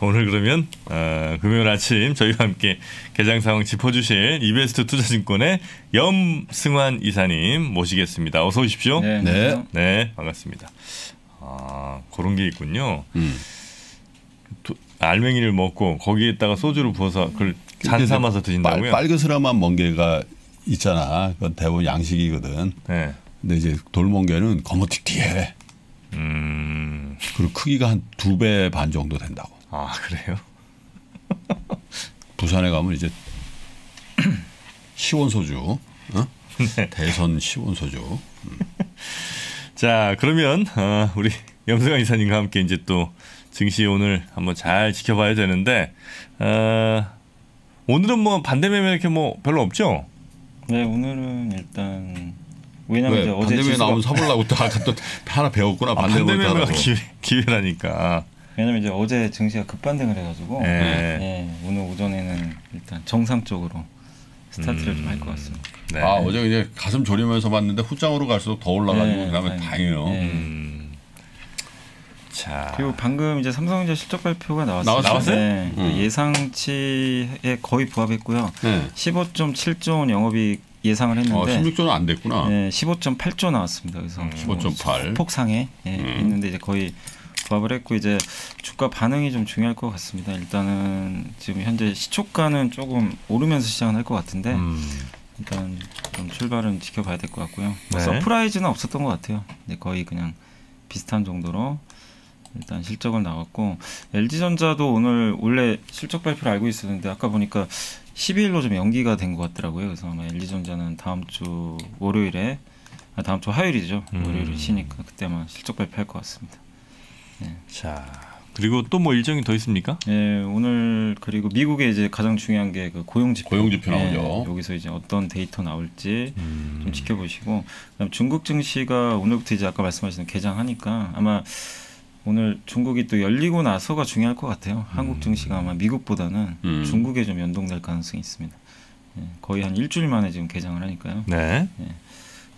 오늘 그러면 어, 금요일 아침 저희와 함께 개장 상황 짚어주실 이베스트 투자증권의 염승환 이사님 모시겠습니다. 어서 오십시오. 네. 네. 네, 반갑습니다. 아 그런 게 있군요. 음. 도- 알맹이를 먹고 거기에다가 소주를 부어서 그걸 잔 삼아서 드신다고요? 빨, 빨그스름한 멍게가 있잖아. 그건 대부분 양식이거든. 네. 근데 이제 돌멍게는 거무튀튀해. 음. 그리고 크기가 한 두 배 반 정도 된다고. 아 그래요? 부산에 가면 이제 시원 소주, 어? 네. 대선 시원 소주. 자 그러면 어, 우리 염승환 이사님과 함께 이제 또 증시 오늘 한번 잘 지켜봐야 되는데 어, 오늘은 뭐 반대 매매 이렇게 뭐 별로 없죠? 네, 오늘은 일단 왜냐면 왜 이제 어제 반대매 지수가 나오면 사보려고 또 아까 또 하나 배웠구나. 아, 반대매 반대 매매가 따라서. 기회, 기회라니까. 왜냐면 이제 어제 증시가 급반등을 해가지고 네. 예, 오늘 오전에는 일단 정상적으로 스타트를 좀할 것 같습니다. 네. 아 어제 이제 가슴 졸이면서 봤는데 후장으로 갈수록 더 올라가지고 네, 그다음에 다행히. 다행이에요. 네. 음. 자 그리고 방금 이제 삼성전자 실적 발표가 나왔어요. 나왔어요? 네, 그 음. 예상치에 거의 부합했고요. 네. 15.7조 원 영업이익 예상을 어, 했는데 16조는 안 됐구나. 네, 15.8조 나왔습니다. 그래서 음, 15.8. 폭상에 예, 음. 있는데 이제 거의 부합을 했고 이제 주가 반응이 좀 중요할 것 같습니다. 일단은 지금 현재 시초가는 조금 오르면서 시작을 할것 같은데 음. 일단 좀 출발은 지켜봐야 될 것 같고요. 뭐 네. surprise는 없었던 것 같아요. 네, 거의 그냥 비슷한 정도로 일단 실적을 나왔고 LG전자도 오늘 원래 실적 발표를 알고 있었는데 아까 보니까 12일로 좀 연기가 된 것 같더라고요. 그래서 아마 LG전자는 다음 주 월요일에 아, 다음 주 화요일이죠. 음. 월요일 쉬니까 그때만 실적 발표할 것 같습니다. 자 그리고 또 뭐 일정이 더 있습니까? 예, 오늘 그리고 미국에 이제 가장 중요한 게 그 고용 지표. 고용 지표 나오죠. 예, 여기서 이제 어떤 데이터 나올지 음. 좀 지켜보시고 그다음 중국 증시가 오늘부터 이제 아까 말씀하신 개장하니까 아마 오늘 중국이 또 열리고 나서가 중요할 것 같아요. 한국 증시가 아마 미국보다는 음. 중국에 좀 연동될 가능성이 있습니다. 예, 거의 한 일주일 만에 지금 개장을 하니까요. 네.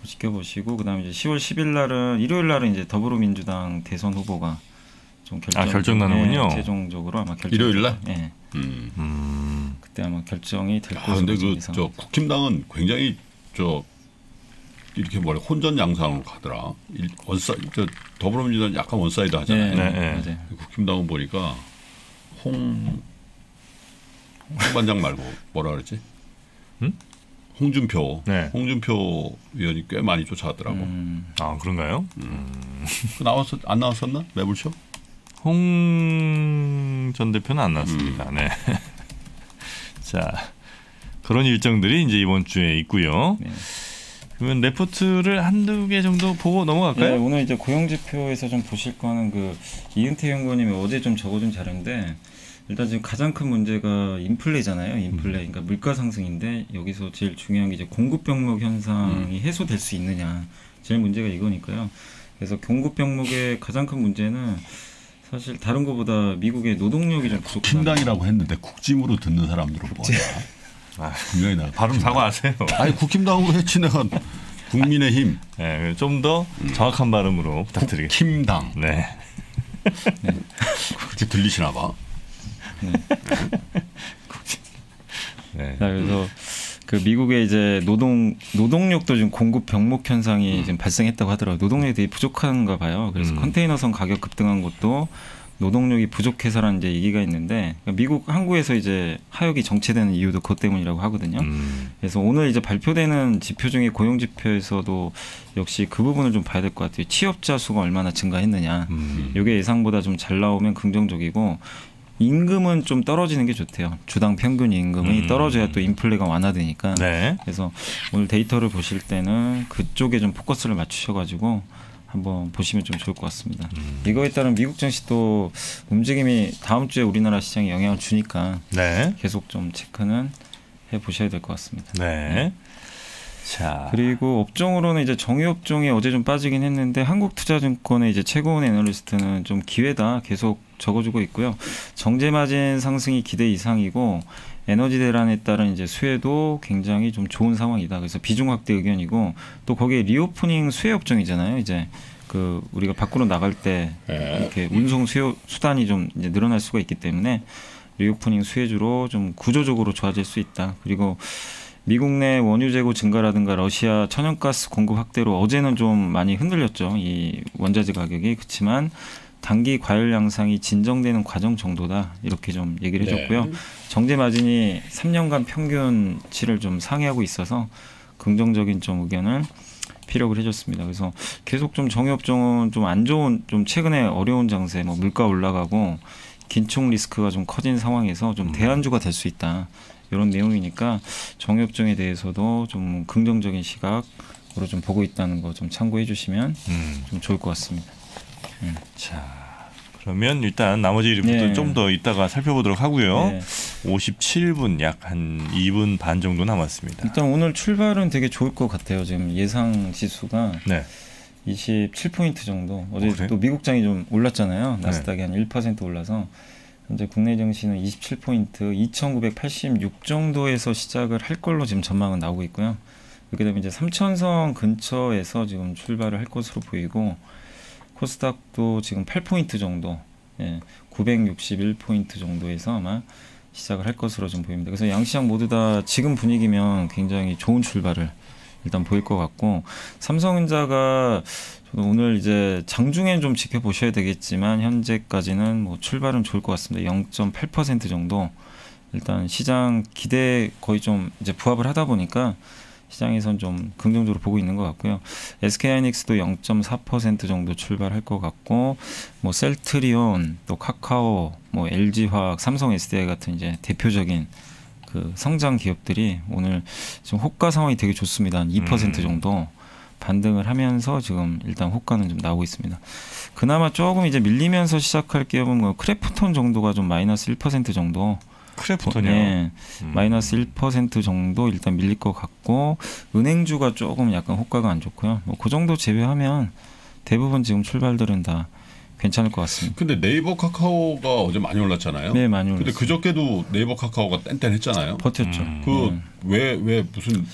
지켜보시고 그다음에 이제 10월 10일 날은 일요일 날은 이제 더불어민주당 대선 후보가 좀 결정 아, 결정 나는군요. 예, 최종적으로 아마 결정 일요일 날? 예. 음. 음. 그때 아마 결정이 될 아, 것으로 근데 좀그 예상. 저 국힘당은 굉장히 저 이렇게 뭐래 혼전 양상으로 가더라. 일- 원사 저 더불어민주당 약간 one side 하잖아요. 네, 네. 맞아요. 국힘당은 보니까 홍 홍반장 말고 뭐라 그랬지? 음? 홍준표, 네. 홍준표 의원이 꽤 많이 쫓아왔더라고. 음, 아 그런가요? 그 나왔었 안 나왔었나 매불쇼? 홍 전 대표는 안 나왔습니다. 음. 네. 자 그런 일정들이 이제 이번 주에 있고요. 네. 그러면 레포트를 한두 개 정도 보고 네, 넘어갈까요? 오늘 이제 고용 지표에서 좀 보실 거는 그 이은태 연구원님이 어제 좀 적어준 자료인데 일단 지금 가장 큰 문제가 인플레잖아요. 인플레, 그러니까 물가 상승인데 여기서 제일 중요한 게 이제 공급 병목 현상이 해소될 수 있느냐. 제일 문제가 이거니까요. 그래서 공급 병목의 가장 큰 문제는 사실 다른 것보다 미국의 노동력이 좀 부족하다. 국힘당이라고 했는데 국짐으로 듣는 사람들은 뭐야? 아, 분명히 나 발음 사과하세요. 아니 국힘당으로 했지 내가 국민의힘 네, 좀더 음. 정확한 발음으로 부탁드리겠습니다. 국힘당 네. 그렇게 들리시나 봐. 네. 자, 그래서 그 미국의 이제 노동 노동력도 지금 공급 병목 현상이 지금 발생했다고 하더라고요. 노동력이 되게 부족한가 봐요. 그래서 음. 컨테이너선 가격 급등한 것도 노동력이 부족해서라는 이제 얘기가 있는데 그러니까 미국 항구에서 이제 하역이 정체되는 이유도 그것 때문이라고 하거든요. 음, 그래서 오늘 이제 발표되는 지표 중에 고용 지표에서도 역시 그 부분을 좀 봐야 될 것 같아요. 취업자 수가 얼마나 증가했느냐. 음. 이게 예상보다 좀 잘 나오면 긍정적이고 임금은 좀 떨어지는 게 좋대요. 주당 평균 임금이 음. 떨어져야 또 인플레가 완화되니까. 네. 그래서 오늘 데이터를 보실 때는 그쪽에 좀 포커스를 맞추셔가지고 한번 보시면 좀 좋을 것 같습니다. 음. 이거에 따른 미국 증시도 움직임이 다음 주에 우리나라 시장에 영향을 주니까 네. 계속 좀 체크는 해 보셔야 될 것 같습니다. 네. 자. 그리고 업종으로는 이제 정유업종이 어제 좀 빠지긴 했는데 한국투자증권의 이제 최고원 애널리스트는 좀 기회다 계속 적어주고 있고요. 정제 마진 상승이 기대 이상이고 에너지 대란에 따른 이제 수혜도 굉장히 좀 좋은 상황이다. 그래서 비중 확대 의견이고 또 거기에 reopening 수혜 업종이잖아요. 이제 그 우리가 밖으로 나갈 때 예. 이렇게 운송 수요 수단이 좀 이제 늘어날 수가 있기 때문에 reopening 수혜주로 좀 구조적으로 좋아질 수 있다. 그리고 미국 내 원유 재고 증가라든가 러시아 천연가스 공급 확대로 어제는 좀 많이 흔들렸죠. 이 원자재 가격이 그렇지만 단기 과열 양상이 진정되는 과정 정도다 이렇게 좀 얘기를 네. 해줬고요. 정제 마진이 3년간 평균치를 좀 상회하고 있어서 긍정적인 좀 의견을 피력을 해줬습니다. 그래서 계속 좀 정유업종은 좀 안 좋은 좀 최근에 어려운 장세, 뭐 물가 올라가고 긴축 리스크가 좀 커진 상황에서 좀 대안주가 될 수 있다 이런 내용이니까 정유업종에 대해서도 좀 긍정적인 시각으로 좀 보고 있다는 거 좀 참고해 주시면 음. 좀 좋을 것 같습니다. 자, 그러면 일단 나머지 이름부터 네. 좀더 이따가 살펴보도록 하고요. 네. 57분 약 한 2분 반 정도 남았습니다. 일단 오늘 출발은 되게 좋을 것 같아요. 지금 예상 지수가 네. 27포인트 정도. 어제 어, 그래요? 또 미국장이 좀 올랐잖아요. 네. 나스닥이 한1% 올라서 현재 국내 증시는 27포인트, 2,986 정도에서 시작을 할 걸로 지금 전망은 나오고 있고요. 그렇게 되면 이제 3천선 근처에서 지금 출발을 할 것으로 보이고 코스닥도 지금 8포인트 정도, 예, 961포인트 정도에서 아마 시작을 할 것으로 좀 보입니다. 그래서 양시장 모두 다 지금 분위기면 굉장히 좋은 출발을 일단 보일 것 같고 삼성전자가 오늘 이제 장중엔 좀 지켜보셔야 되겠지만 현재까지는 뭐 출발은 좋을 것 같습니다. 0.8% 정도 일단 시장 기대 거의 좀 이제 부합을 하다 보니까 시장에선 좀 긍정적으로 보고 있는 것 같고요. SK하이닉스도 0.4% 정도 출발할 것 같고 뭐 셀트리온 또 카카오 뭐 LG화학, 삼성 SDI 같은 이제 대표적인 그 성장 기업들이 오늘 지금 호가 상황이 되게 좋습니다. 한 2% 음. 정도 반등을 하면서 지금 일단 호가는 좀 나오고 있습니다. 그나마 조금 이제 밀리면서 시작할 기업은 뭐 크래프톤 정도가 좀 마이너스 1% 정도 크래프톤이요. 네, 음. 마이너스 1% 정도 일단 밀릴 것 같고 은행주가 조금 약간 호가가 안 좋고요. 뭐 그 정도 제외하면 대부분 지금 출발들은 다 괜찮을 것 같습니다. 근데 네이버 카카오가 어제 많이 올랐잖아요. 네, 많이 근데 올랐어요. 그저께도 네이버 카카오가 땡땡했잖아요. 버텼죠. 음. 그 네. 왜왜 무슨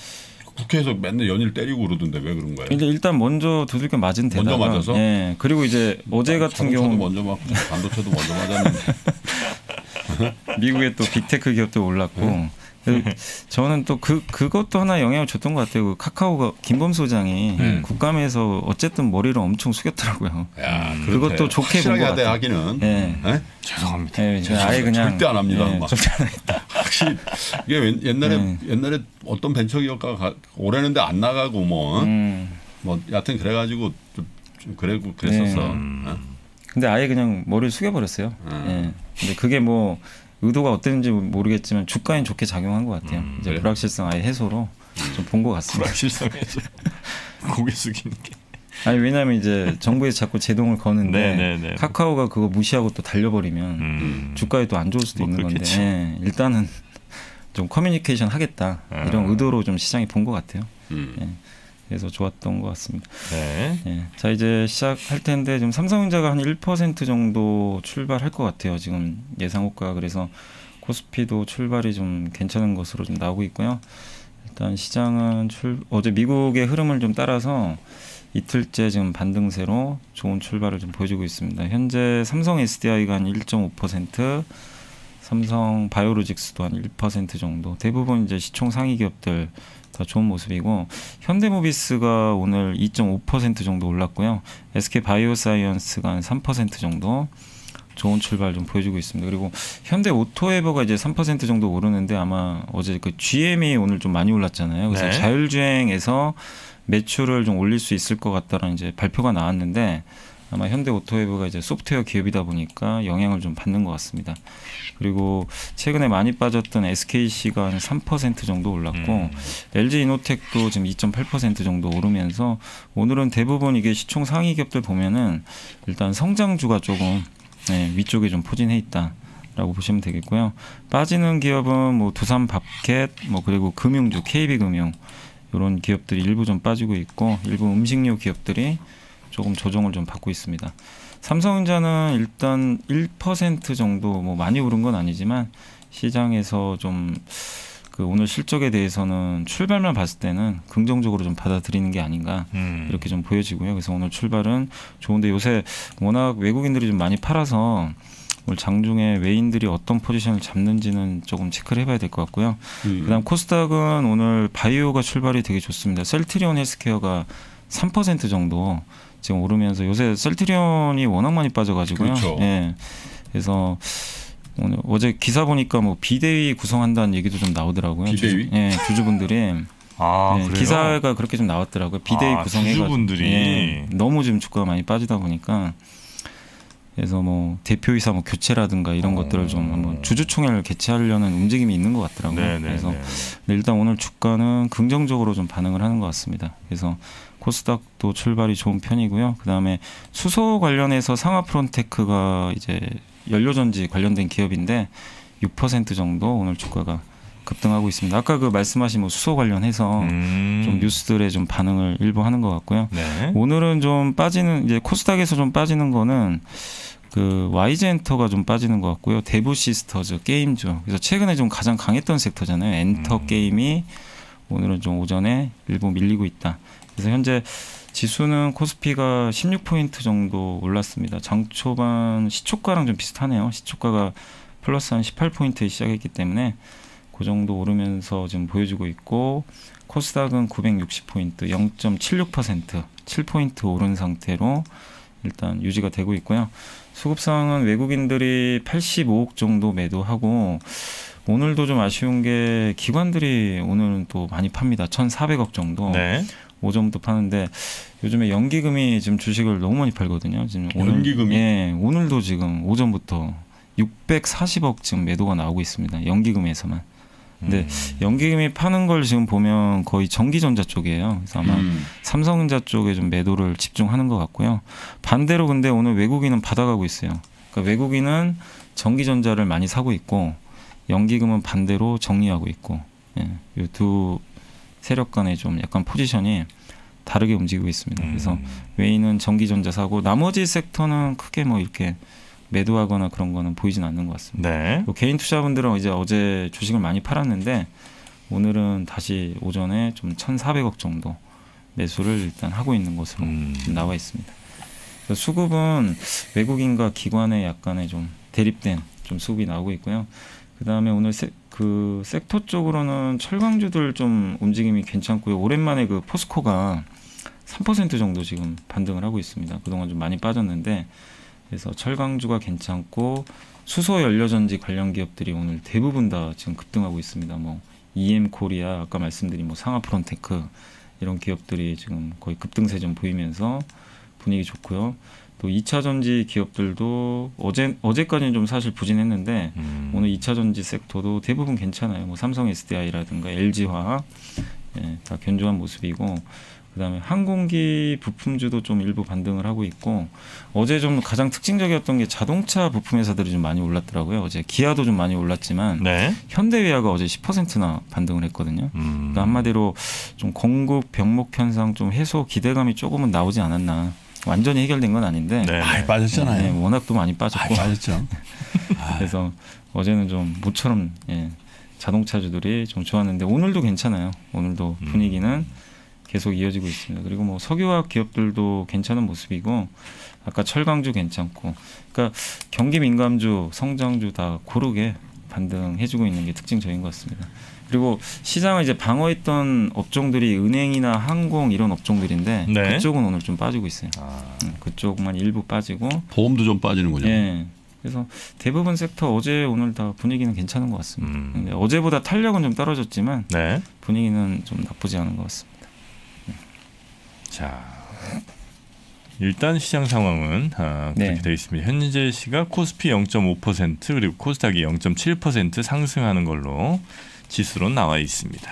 국회에서 맨날 연일 때리고 그러던데 왜 그런 거예요? 근데 일단 먼저 두들겨 맞은 먼저 데다가 맞아서? 예. 그리고 이제 어제 같은 경우 먼저 맞고 반도체도 먼저 맞았는데 미국의 또 big tech 기업도 올랐고 네. 저는 또 그 그것도 하나 영향을 줬던 것 같아요. 그 카카오가 김범 소장이 네. 국감에서 어쨌든 머리를 엄청 숙였더라고요. 야, 음. 그것도 좋게 본것 같아요. 하기는 예. 예? 죄송합니다. 예, 제가 아예 그냥 절대 안 합니다. 예, 막. 절대 안 합니다. 확실히 이게 웬- 옛날에 네. 옛날에 어떤 벤처 기업가 가- 오래는데 안 나가고 뭐, 음. 뭐 여하튼 그래가지고 좀, 좀 그래고 그랬었어. 음. 어? 근데 아예 그냥 머리를 숙여버렸어요. 음. 예. 근데 그게 뭐 의도가 어땠는지 모르겠지만 주가엔 좋게 작용한 것 같아요. 음, 이제 그래요? 불확실성 아예 해소로 좀 본 것 같습니다. 불확실성에서 고개 숙이는 게. 아니 왜냐하면 이제 정부에서 자꾸 제동을 거는데 네, 네, 네. 카카오가 그거 무시하고 또 달려버리면 음. 주가에 또 안 좋을 수도 뭐 있는 건데 그렇겠죠. 예, 일단은 좀 커뮤니케이션 하겠다 이런 아. 의도로 좀 시장이 본 것 같아요. 음. 예. 그래서 좋았던 것 같습니다. 네. 예. 자 이제 시작할 텐데 지금 삼성전자가 한 1% 정도 출발할 것 같아요. 지금 예상 호가 그래서 코스피도 출발이 좀 괜찮은 것으로 좀 나오고 있고요. 일단 시장은 출 어제 미국의 흐름을 좀 따라서 이틀째 지금 반등세로 좋은 출발을 좀 보여주고 있습니다. 현재 삼성 SDI가 한 1.5%, 삼성 바이오로직스도 한 1% 정도. 대부분 이제 시총 상위 기업들 다 좋은 모습이고 현대모비스가 오늘 2.5% 정도 올랐고요. SK 바이오사이언스가 한 3% 정도 좋은 출발 좀 보여주고 있습니다. 그리고 현대 오토에버가 이제 3% 정도 오르는데 아마 어제 그 GM이 오늘 좀 많이 올랐잖아요. 그래서 네. 자율주행에서 매출을 좀 올릴 수 있을 것 같다는 이제 발표가 나왔는데 아마 현대 오토웨브가 이제 소프트웨어 기업이다 보니까 영향을 좀 받는 것 같습니다. 그리고 최근에 많이 빠졌던 SKC가 한 3% 정도 올랐고 음. LG 이노텍도 지금 2.8% 정도 오르면서 오늘은 대부분 이게 시총 상위 기업들 보면은 일단 성장주가 조금 네, 위쪽에 좀 포진해 있다 라고 보시면 되겠고요. 빠지는 기업은 뭐 두산 밥켓 뭐 그리고 금융주 KB금융 이런 기업들이 일부 좀 빠지고 있고 일부 음식료 기업들이 조금 조정을 좀 받고 있습니다. 삼성전자는 일단 1% 정도 뭐 많이 오른 건 아니지만 시장에서 좀 그 오늘 실적에 대해서는 출발만 봤을 때는 긍정적으로 좀 받아들이는 게 아닌가 음. 이렇게 좀 보여지고요. 그래서 오늘 출발은 좋은데 요새 워낙 외국인들이 좀 많이 팔아서 오늘 장중에 외인들이 어떤 포지션을 잡는지는 조금 체크를 해봐야 될 것 같고요. 음. 그다음 코스닥은 오늘 바이오가 출발이 되게 좋습니다. 셀트리온 헬스케어가 3% 정도 지금 오르면서 요새 셀트리온이 워낙 많이 빠져가지고요. 그렇죠. 예. 그래서 오늘 어제 기사 보니까 뭐 비대위 구성한다는 얘기도 좀 나오더라고요. 비대위? 주주, 예, 주주분들이 아, 예, 그래요? 기사가 그렇게 좀 나왔더라고요. 비대위 아, 구성해가지고 주주분들이. 예, 너무 지금 주가가 많이 빠지다 보니까 그래서 뭐 대표이사 뭐 교체라든가 이런 어. 것들을 좀 한번 주주총회를 개최하려는 움직임이 있는 것 같더라고요. 네, 네, 그래서 네. 네, 일단 오늘 주가는 긍정적으로 좀 반응을 하는 것 같습니다. 그래서 코스닥도 출발이 좋은 편이고요. 그 다음에 수소 관련해서 상하프론테크가 이제 연료전지 관련된 기업인데 6% 정도 오늘 주가가 급등하고 있습니다. 아까 그 말씀하신 뭐 수소 관련해서 음. 좀 뉴스들의 좀 반응을 일부 하는 것 같고요. 네. 오늘은 좀 빠지는 이제 코스닥에서 좀 빠지는 거는 그 YG엔터가 좀 빠지는 것 같고요. 데브시스터즈 게임주. 그래서 최근에 좀 가장 강했던 섹터잖아요. 엔터 음. 게임이 오늘은 좀 오전에 일부 밀리고 있다. 그래서 현재 지수는 코스피가 16포인트 정도 올랐습니다. 장 초반 시초가랑 좀 비슷하네요. 시초가가 플러스 한 18포인트에 시작했기 때문에 그 정도 오르면서 지금 보여주고 있고 코스닥은 960포인트 0.76% 7포인트 오른 상태로 일단 유지가 되고 있고요. 수급상은 외국인들이 85억 정도 매도하고 오늘도 좀 아쉬운 게 기관들이 오늘은 또 많이 팝니다. 1,400억 정도 네. 오전부터 파는데 요즘에 연기금이 지금 주식을 너무 많이 팔거든요. 지금 오늘 연기금이? 예, 오늘도 지금 오전부터 640억 지금 매도가 나오고 있습니다. 연기금에서만. 근데 음. 연기금이 파는 걸 지금 보면 거의 전기전자 쪽이에요. 그래서 아마 음. 삼성전자 쪽에 좀 매도를 집중하는 것 같고요. 반대로 근데 오늘 외국인은 받아가고 있어요. 그러니까 외국인은 전기전자를 많이 사고 있고 연기금은 반대로 정리하고 있고 예, 이두 세력 간의 좀 약간 포지션이 다르게 움직이고 있습니다. 그래서 음. 외인은 전기전자 사고 나머지 섹터는 크게 뭐 이렇게 매도하거나 그런 거는 보이진 않는 것 같습니다. 네. 또 개인 투자분들은 이제 어제 주식을 많이 팔았는데 오늘은 다시 오전에 좀 1,400억 정도 매수를 일단 하고 있는 것으로 음. 나와 있습니다. 수급은 외국인과 기관의 약간의 좀 대립된 좀 수급이 나오고 있고요. 그 다음에 오늘 세, 그 섹터 쪽으로는 철강주들 좀 움직임이 괜찮고요. 오랜만에 그 포스코가 3% 정도 지금 반등을 하고 있습니다. 그동안 좀 많이 빠졌는데 그래서 철강주가 괜찮고 수소 연료전지 관련 기업들이 오늘 대부분 다 지금 급등하고 있습니다. 뭐 EM 코리아 아까 말씀드린 뭐 상하프론테크 이런 기업들이 지금 거의 급등세 좀 보이면서 분위기 좋고요. 또 2차 전지 기업들도 어제 어제까지는 좀 사실 부진했는데 음. 오늘 2차 전지 섹터도 대부분 괜찮아요. 뭐 삼성 SDI라든가 LG화학 예, 다 견조한 모습이고 그다음에 항공기 부품주도 좀 일부 반등을 하고 있고 어제 좀 가장 특징적이었던 게 자동차 부품 회사들이 좀 많이 올랐더라고요. 어제 기아도 좀 많이 올랐지만 네. 현대위아가 어제 10%나 반등을 했거든요. 음. 그러니까 한마디로 좀 공급 병목 현상 좀 해소 기대감이 조금은 나오지 않았나. 완전히 해결된 건 아닌데 네. 많이 빠졌잖아요. 네, 워낙 또 많이 많이 빠졌고 빠졌죠. 그래서 어제는 좀 모처럼 예, 자동차주들이 좀 좋았는데 오늘도 괜찮아요. 오늘도 음. 분위기는 계속 이어지고 있습니다. 그리고 뭐 석유화학 기업들도 괜찮은 모습이고 아까 철강주 괜찮고 그러니까 경기 민감주, 성장주 다 고르게 반등해주고 있는 게 특징적인 것 같습니다. 그리고 시장을 이제 방어했던 업종들이 은행이나 항공 이런 업종들인데 네. 그쪽은 오늘 좀 빠지고 있어요. 아. 음, 그쪽만 일부 빠지고 보험도 좀 빠지는군요. 예. 그래서 대부분 섹터 어제 오늘 다 분위기는 괜찮은 것 같습니다. 음. 근데 어제보다 탄력은 좀 떨어졌지만 네. 분위기는 좀 나쁘지 않은 것 같습니다. 자. 일단 시장 상황은 아, 그렇게 네. 되어 있습니다. 현재 시각 코스피 0.5% 그리고 코스닥이 0.7% 상승하는 걸로 지수로 나와 있습니다.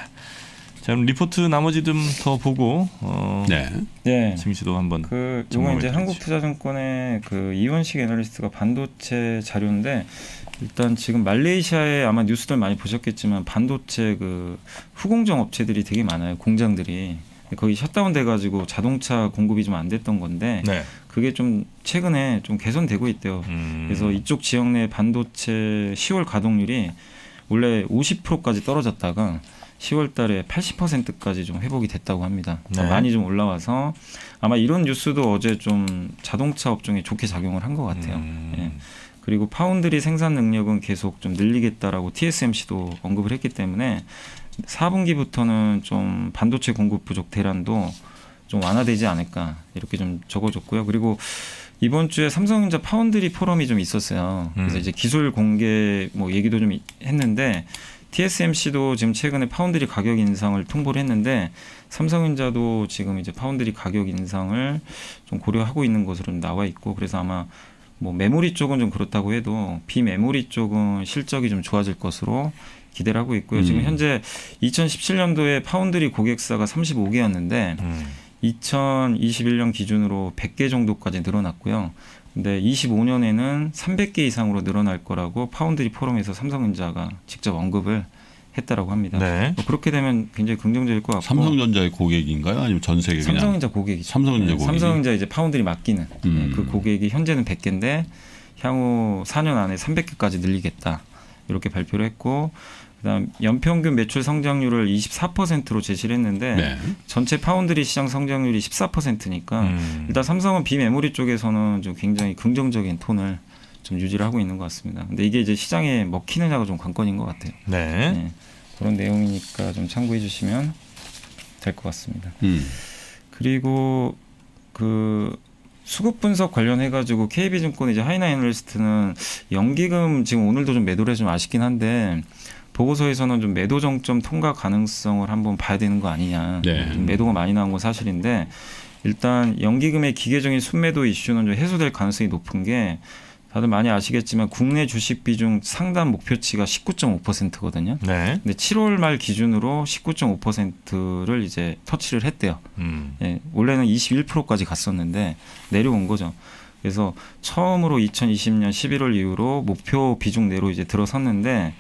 자, 그럼 리포트 나머지 좀 더 보고 어, 네. 네. 증시도 한번 그 이건 전망을 이제. 한국투자증권의 그 이원식 애널리스트가 반도체 자료인데 일단 지금 말레이시아에 아마 뉴스들 많이 보셨겠지만 반도체 그 후공정 업체들이 되게 많아요. 공장들이 거기 셧다운 돼가지고 자동차 공급이 좀 안 됐던 건데 네. 그게 좀 최근에 좀 개선되고 있대요. 음. 그래서 이쪽 지역 내 반도체 10월 가동률이 원래 50%까지 떨어졌다가 10월 달에 80%까지 좀 회복이 됐다고 합니다. 네. 많이 좀 올라와서 아마 이런 뉴스도 어제 좀 자동차 업종에 좋게 작용을 한 것 같아요. 음. 예. 그리고 파운드리 생산 능력은 계속 좀 늘리겠다라고 TSMC도 언급을 했기 때문에 4분기부터는 좀 반도체 공급 부족 대란도 좀 완화되지 않을까 이렇게 좀 적어줬고요. 그리고 이번 주에 삼성전자 파운드리 포럼이 좀 있었어요. 그래서 음. 이제 기술 공개 뭐 얘기도 좀 이- 했는데 TSMC도 지금 최근에 파운드리 가격 인상을 통보를 했는데 삼성전자도 지금 이제 파운드리 가격 인상을 좀 고려하고 있는 것으로 나와 있고 그래서 아마 뭐 메모리 쪽은 좀 그렇다고 해도 비메모리 쪽은 실적이 좀 좋아질 것으로 기대를 하고 있고요. 지금 음. 현재 2017년도에 파운드리 고객사가 35개였는데 음. 2021년 기준으로 100개 정도까지 늘어났고요. 근데 25년에는 300개 이상으로 늘어날 거라고 파운드리 포럼에서 삼성전자가 직접 언급을 했다라고 합니다. 네. 뭐 그렇게 되면 굉장히 긍정적일 것 같고 삼성전자의 고객인가요? 아니면 전 세계 그냥? 삼성전자 고객이죠. 삼성전자 네, 고객이? 삼성전자 이제 파운드리 맡기는 음. 네, 그 고객이 현재는 100개인데 향후 4년 안에 300개까지 늘리겠다 이렇게 발표를 했고 그다음 연평균 매출 성장률을 24%로 제시를 했는데 네. 전체 파운드리 시장 성장률이 14%니까 음. 일단 삼성은 비메모리 쪽에서는 좀 굉장히 긍정적인 톤을 좀 유지를 하고 있는 것 같습니다. 근데 이게 이제 시장에 먹히느냐가 좀 관건인 것 같아요. 네. 네. 그런 내용이니까 좀 참고해 주시면 될 것 같습니다. 음. 그리고 그 수급 분석 관련해 가지고 KB증권 이제 하이나 애널리스트는 연기금 지금 오늘도 좀 매도를 좀 아쉽긴 한데 보고서에서는 좀 매도 정점 통과 가능성을 한번 봐야 되는 거 아니냐. 네. 좀 매도가 많이 나온 건 사실인데 일단 연기금의 기계적인 순매도 이슈는 좀 해소될 가능성이 높은 게 다들 많이 아시겠지만 국내 주식 비중 상단 목표치가 19.5%거든요. 네. 근데 7월 말 기준으로 19.5%를 이제 터치를 했대요. 음. 예, 원래는 21%까지 갔었는데 내려온 거죠. 그래서 처음으로 2020년 11월 이후로 목표 비중 내로 이제 들어섰는데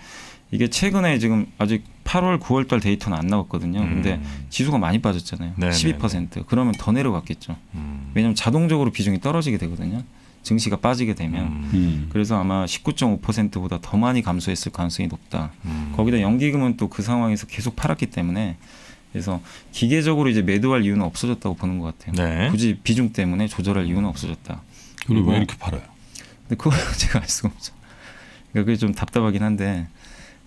이게 최근에 지금 아직 8월, 9월 달 데이터는 안 나왔거든요. 근데 음. 지수가 많이 빠졌잖아요. 네, 12%. 그러면 더 내려갔겠죠. 음. 왜냐하면 자동적으로 비중이 떨어지게 되거든요. 증시가 빠지게 되면. 음. 음. 그래서 아마 19.5%보다 더 많이 감소했을 가능성이 높다. 음. 거기다 연기금은 또 그 상황에서 계속 팔았기 때문에 그래서 기계적으로 이제 매도할 이유는 없어졌다고 보는 것 같아요. 네. 굳이 비중 때문에 조절할 이유는 없어졌다. 그리고 왜 이렇게 팔아요? 근데 그걸 제가 알 수가 없죠. 그러니까 그게 좀 답답하긴 한데,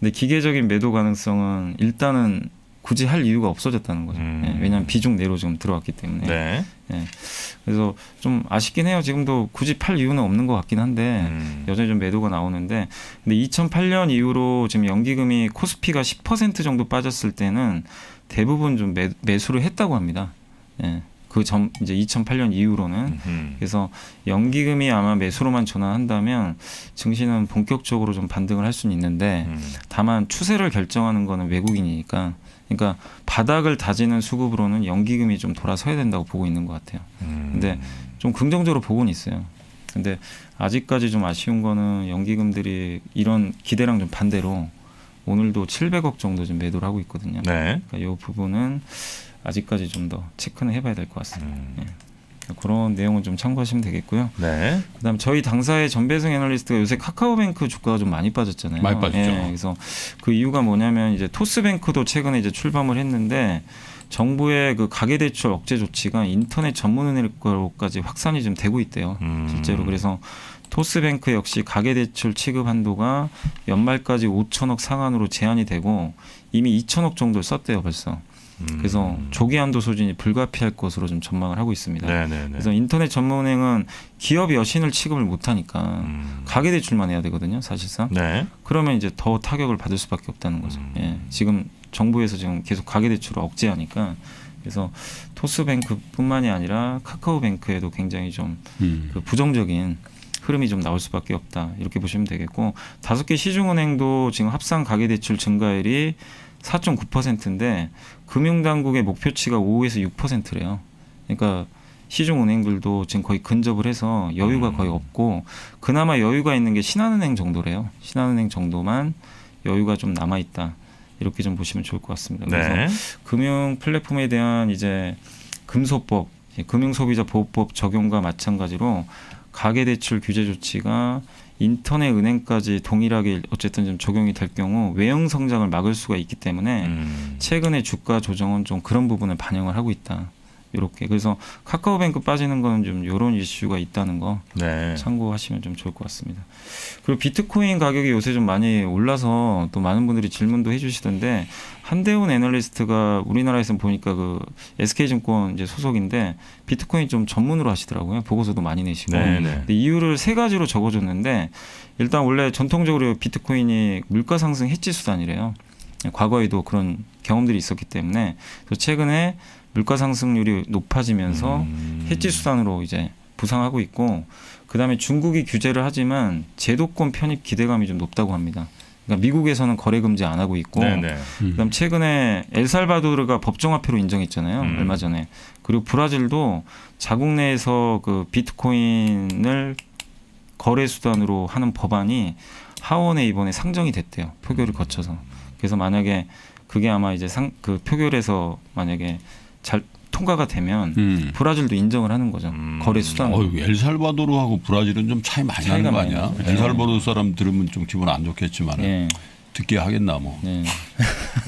근데 기계적인 매도 가능성은 일단은 굳이 할 이유가 없어졌다는 거죠. 음. 예, 왜냐하면 비중 내로 지금 들어왔기 때문에. 네. 예. 그래서 좀 아쉽긴 해요. 지금도 굳이 팔 이유는 없는 것 같긴 한데 음. 여전히 좀 매도가 나오는데 근데 2008년 이후로 지금 연기금이 코스피가 10% 정도 빠졌을 때는 대부분 좀 매, 매수를 했다고 합니다. 예. 그점 이제 2008년 이후로는 음. 그래서 연기금이 아마 매수로만 전환한다면 증시는 본격적으로 좀 반등을 할 수는 있는데 음. 다만 추세를 결정하는 거는 외국인이니까 그러니까 바닥을 다지는 수급으로는 연기금이 좀 돌아서야 된다고 보고 있는 것 같아요. 음. 근데 좀 긍정적으로 보고는 있어요. 근데 아직까지 좀 아쉬운 거는 연기금들이 이런 기대랑 좀 반대로 오늘도 700억 정도 좀 매도를 하고 있거든요. 네. 그러니까 이 부분은 아직까지 좀 더 체크는 해봐야 될 것 같습니다. 음. 예. 그런 내용은 좀 참고하시면 되겠고요. 네. 그다음 저희 당사의 전배승 애널리스트가 요새 카카오뱅크 주가가 좀 많이 빠졌잖아요. 많이 빠졌죠. 예, 그래서 그 이유가 뭐냐면 이제 토스뱅크도 최근에 이제 출범을 했는데 정부의 그 가계대출 억제 조치가 인터넷 전문은행으로까지 확산이 좀 되고 있대요. 음. 실제로 그래서 토스뱅크 역시 가계대출 취급 한도가 연말까지 5천억 상한으로 제한이 되고 이미 2천억 정도 썼대요 벌써. 음. 그래서 조기 한도 소진이 불가피할 것으로 좀 전망을 하고 있습니다. 네네네. 그래서 인터넷 전문은행은 기업 여신을 취급을 못하니까 음. 가계대출만 해야 되거든요, 사실상. 네. 그러면 이제 더 타격을 받을 수밖에 없다는 거죠. 음. 예, 지금 정부에서 지금 계속 가계대출을 억제하니까 그래서 토스뱅크뿐만이 아니라 카카오뱅크에도 굉장히 좀 음. 그 부정적인 흐름이 좀 나올 수밖에 없다 이렇게 보시면 되겠고 다섯 개 시중은행도 지금 합산 가계대출 증가율이 4.9%인데 금융당국의 목표치가 5에서 6%래요. 그러니까 시중 은행들도 지금 거의 근접을 해서 여유가 음. 거의 없고 그나마 여유가 있는 게 신한은행 정도래요. 신한은행 정도만 여유가 좀 남아 있다. 이렇게 좀 보시면 좋을 것 같습니다. 그래서 네. 금융 플랫폼에 대한 이제 금소법, 금융소비자 보호법 적용과 마찬가지로 가계대출 규제 조치가 인터넷 은행까지 동일하게 어쨌든 좀 적용이 될 경우 외형 성장을 막을 수가 있기 때문에 음. 최근에 주가 조정은 좀 그런 부분을 반영을 하고 있다. 이렇게 그래서 카카오뱅크 빠지는 거는 좀 이런 이슈가 있다는 거 네. 참고하시면 좀 좋을 것 같습니다. 그리고 비트코인 가격이 요새 좀 많이 올라서 또 많은 분들이 질문도 해주시던데 한대훈 애널리스트가 우리나라에서 보니까 그 SK증권 이제 소속인데 비트코인 좀 전문으로 하시더라고요. 보고서도 많이 내시고. 네, 네. 이유를 세 가지로 적어줬는데 일단 원래 전통적으로 비트코인이 물가 상승 해지 수단이래요. 과거에도 그런 경험들이 있었기 때문에 또 최근에 물가 상승률이 높아지면서 음. 해지 수단으로 이제 부상하고 있고 그다음에 중국이 규제를 하지만 제도권 편입 기대감이 좀 높다고 합니다. 그러니까 미국에서는 거래 금지 안 하고 있고 네네. 그다음 최근에 엘살바도르가 법정화폐로 인정했잖아요. 음. 얼마 전에. 그리고 브라질도 자국 내에서 그 비트코인을 거래 수단으로 하는 법안이 하원에 이번에 상정이 됐대요. 표결을 거쳐서. 그래서 만약에 그게 아마 이제 상 그 표결에서 만약에 잘 통과가 되면 음. 브라질도 인정을 하는 거죠. 음. 거래 수단. 어, 엘살바도르하고 브라질은 좀 차이 많이 차이가 나는 거 아니야? 엘살바도르 사람 들으면 좀 기분 안 좋겠지만 예. 듣게 하겠나 뭐. 예.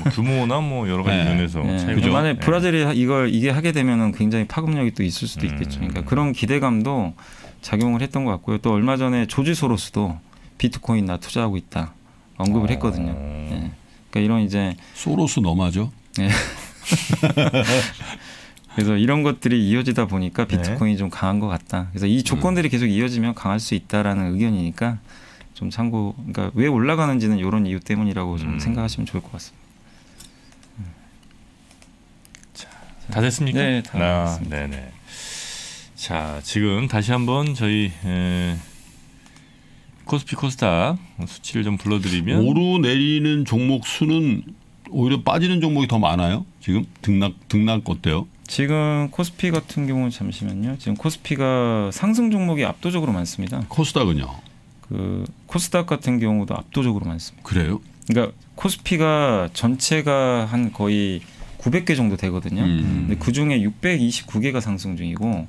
뭐 규모나 뭐 여러 가지 네. 면에서 예. 차이가 그죠? 만약에 네. 브라질이 이걸 이게 하게 되면은 굉장히 파급력이 또 있을 수도 있겠죠. 음. 그러니까 그런 기대감도 작용을 했던 것 같고요. 또 얼마 전에 조지 소로스도 비트코인 나 투자하고 있다 언급을 어. 했거든요. 예. 그러니까 이런 이제 소로스 너마죠? 그래서 이런 것들이 이어지다 네. 보니까 비트코인이 좀 강한 것 같다. 그래서 이 조건들이 음. 계속 이어지면 강할 수 있다라는 의견이니까 좀 참고. 그러니까 왜 올라가는지는 이런 이유 때문이라고 좀 음. 생각하시면 좋을 것 같습니다. 다 됐습니까? 네, 다 아, 됐습니다. 네네. 자, 지금 다시 한번 저희 에, 코스피 코스닥 수치를 좀 불러드리면 오르 내리는 종목 수는 오히려 빠지는 종목이 더 많아요. 지금 등락 등락 어때요? 지금 코스피 같은 경우는 잠시만요. 지금 코스피가 상승 종목이 압도적으로 많습니다. 코스닥은요? 그 코스닥 같은 경우도 압도적으로 많습니다. 그래요? 그러니까 코스피가 전체가 한 거의 900개 정도 되거든요. 음. 근데 그 중에 629개가 상승 중이고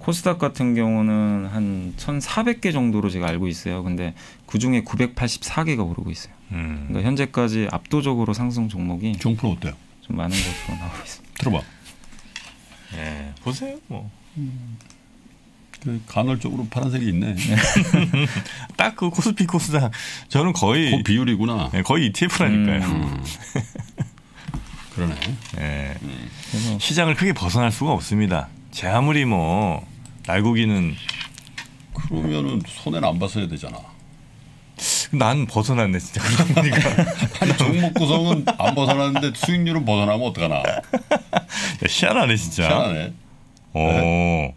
코스닥 같은 경우는 한 1,400개 정도로 제가 알고 있어요. 근데 그 중에 984개가 오르고 있어요. 음, 그러니까 현재까지 압도적으로 상승 종목이 종프로 어때요? 좀 많은 것으로 나오고 있습니다. 들어봐. 예, 보세요. 뭐. 그 간헐적으로 파란색이 있네. 딱 그 코스피 코스닥 저는 거의 그 비율이구나. 예, 거의 ETF라니까요. 음. 그러네. 예. 그래서 시장을 크게 벗어날 수가 없습니다. 제 아무리 뭐 날고기는 그러면은 손해는 안 봤어야 되잖아. 난 벗어났네 진짜 그러고 보니까 아니 종목 구성은 안 벗어났는데 수익률은 벗어나면 어떡하나. 야, 희한하네 진짜. 희한하네. 어,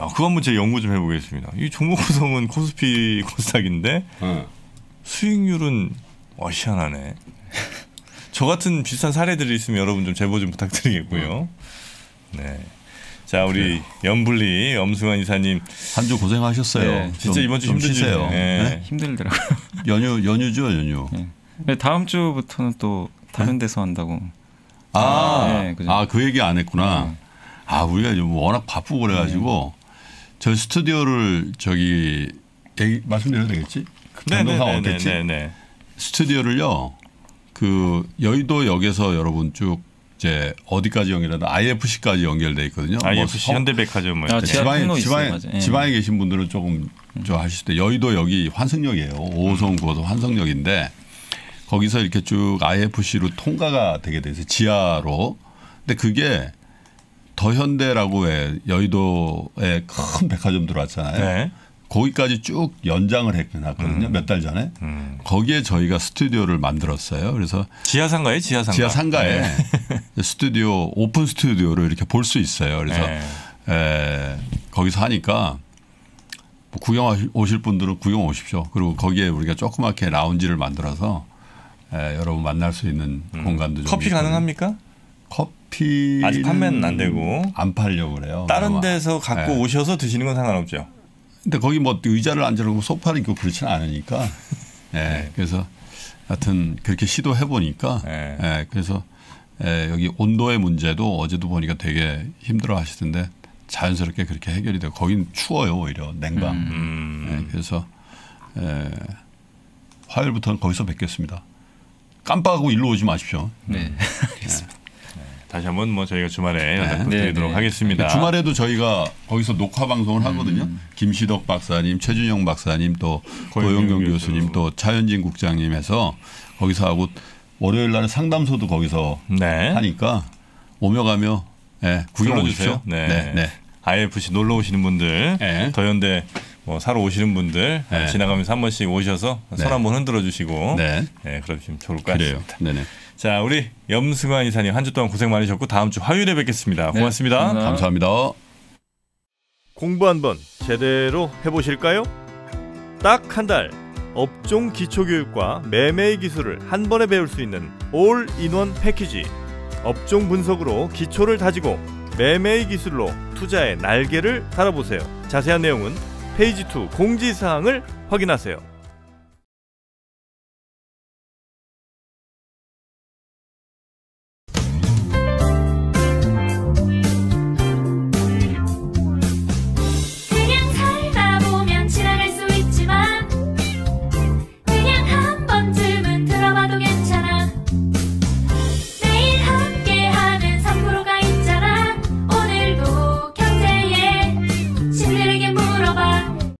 야 그거 한번 제가 연구 좀 해보겠습니다. 이 종목 구성은 코스피 코스닥인데 어. 수익률은 와 희한하네. 저 같은 비슷한 사례들이 있으면 여러분 좀 제보 좀 부탁드리겠고요. 네. 자 우리 염블리 염승환 이사님 한 주 고생하셨어요. 네, 진짜 좀- 이번 주. 주네요. 네? 네. 힘들더라고요. 연휴 연휴죠 연휴. 근데 다음 주부터는 또 다른 데서 한다고. 아, 네. 아, 그 얘기 안 했구나. 네. 아, 우리가 좀 워낙 바쁘고 그래가지고 저 스튜디오를 저기 얘기, 말씀드려도 되겠지? 그 변동상? 네네네네. 스튜디오를요, 그 여의도역에서 여러분 쭉 이제 어디까지 연결하다 IFC까지 연결돼 있거든요. 뭐 IFC 서- 현대백화점 뭐 아. 지하 지방에 지방에. 예. 지방에 계신 분들은 조금 저 하실 때 여의도역이 환승역이에요. 5호선 9호선 환승역인데 거기서 이렇게 쭉 IFC로 통과가 되게 돼서 지하로. 근데 그게 더현대라고 해 여의도에 큰 백화점 들어왔잖아요. 네. 거기까지 쭉 연장을 했거든요. 몇달 전에. 음. 거기에 저희가 스튜디오를 만들었어요. 그래서 지하 상가에 지하 상가. 지하 상가에 네. 스튜디오 오픈 스튜디오를 이렇게 볼 수 있어요. 그래서 네. 에, 거기서 하니까 뭐 구경 오실 분들은 구경 오십시오. 그리고 거기에 우리가 조그맣게 라운지를 만들어서 에, 여러분 만날 수 있는 공간도 좀 음. 커피. 가능합니까? 커피 아직 판매는 안 되고. 안 팔려고 그래요. 다른. 데서 갖고 네. 오셔서 드시는 건 상관없죠. 근데 거기 뭐 의자를 앉으라고 소파를 있고 그렇지는 않으니까. 예. 그래서 하여튼 그렇게 시도해 보니까 네. 예. 그래서 예, 여기 온도의 문제도 어제도 보니까 되게 힘들어 하시던데 자연스럽게 그렇게 해결이 되고 거긴 추워요 오히려 냉방. 음. 예, 그래서 에, 화요일부터는 거기서 뵙겠습니다. 깜빡하고 일로 오지 마십시오. 네. 다 시 한번 뭐 저희가 주말에 연락 네. 부탁드리도록 네, 네. 하겠습니다. 주말에도 저희가 거기서 녹화 방송을 하거든요. 김시덕 박사님, 최준영 박사님, 또 고영경 고영경 교수. 교수님, 또 차현진 국장님 해서 거기서 하고 월요일 날은 상담소도 거기서 네. 하니까 오며 가며 예, 구경. 오십시오. 네. 네, 네. IFC 놀러 오시는 분들, 네. 더현대 뭐 사러 오시는 분들 네. 지나가면서 한 번씩 오셔서 네. 손 한번 흔들어 주시고 네. 네, 그러시면 좋을 것. 같습니다. 네네. 자, 우리 염승환 이사님 한 주 동안 고생 많으셨고 다음 주 화요일에 뵙겠습니다. 네, 고맙습니다. 감사합니다. 감사합니다. 공부 한번 제대로 해보실까요? 딱 한 달 업종 기초교육과 매매의 기술을 한 번에 배울 수 있는 올인원 패키지 업종 분석으로 기초를 다지고 매매의 기술로 투자의 날개를 달아보세요. 자세한 내용은 페이지 2 공지사항을 확인하세요.